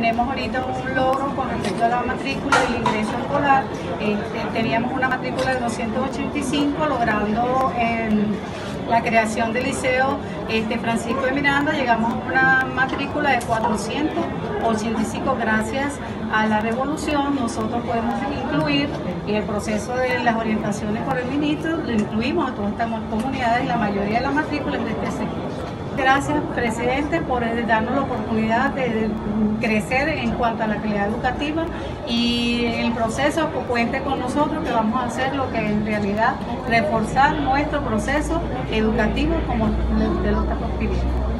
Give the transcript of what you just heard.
tenemos ahorita un logro con respecto a la matrícula y el ingreso escolar. Este, teníamos una matrícula de 285, logrando la creación del liceo este, Francisco de Miranda, llegamos a una matrícula de 485 gracias a la revolución. Nosotros podemos incluir en el proceso de las orientaciones por el ministro, lo incluimos a todas estas comunidades, la mayoría de las matrículas de este. Gracias, presidente, por darnos la oportunidad de crecer en cuanto a la calidad educativa y el proceso pues, cuente con nosotros que vamos a hacer lo que en realidad reforzar nuestro proceso educativo como de lo estamos pidiendo.